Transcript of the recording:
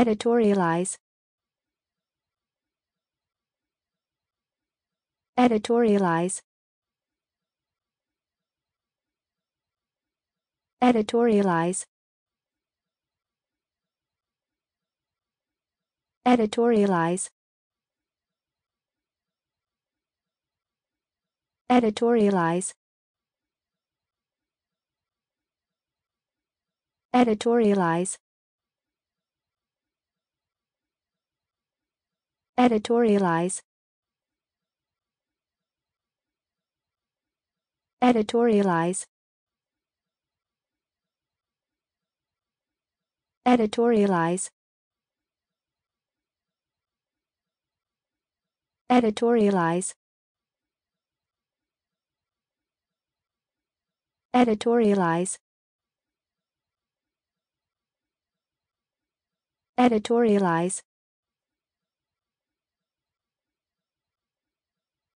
editorialize. Editorialize. Editorialize. Editorialize. Editorialize. Editorialize editorialize. Editorialize. Editorialize. Editorialize. Editorialize. Editorialize